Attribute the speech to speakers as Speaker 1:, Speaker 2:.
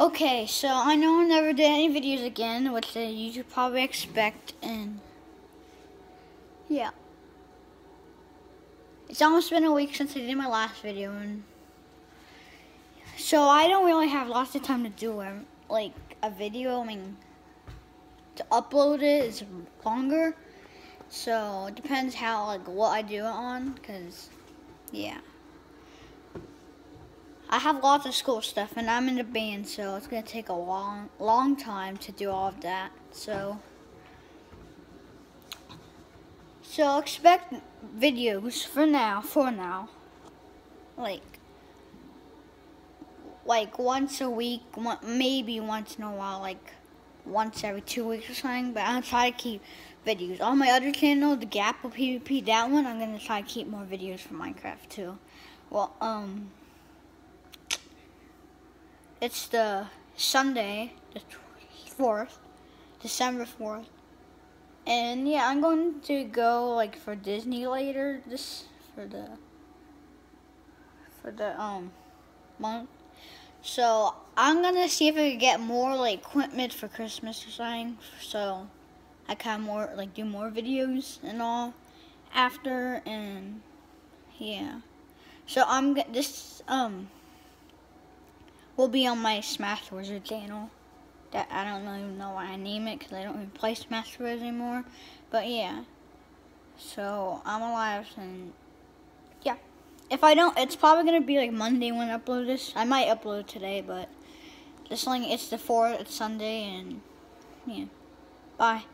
Speaker 1: Okay, so I know I never did any videos again, which uh, you should probably expect, and yeah. It's almost been a week since I did my last video, and so I don't really have lots of time to do it. Like a video, I mean, to upload it is longer, so it depends how like what I do it on, cause yeah. I have lots of school stuff, and I'm in the band, so it's gonna take a long, long time to do all of that. So, so expect videos for now, for now, like, like once a week, maybe once in a while, like once every two weeks or something. But I'll try to keep videos on my other channel, the Gap of PvP. That one, I'm gonna try to keep more videos for Minecraft too. Well, um. It's the Sunday, the 4th, December 4th. And yeah, I'm going to go like for Disney later this for the for the um month. So I'm gonna see if I can get more like equipment for Christmas or something. So I can more like do more videos and all after and yeah. So I'm this um will be on my Smash Wizard channel. That I don't even know why I name it because I don't even play Smash Wizard anymore. But yeah. So I'm alive and yeah. If I don't, it's probably gonna be like Monday when I upload this. I might upload today, but just like it's the fourth, it's Sunday, and yeah. Bye.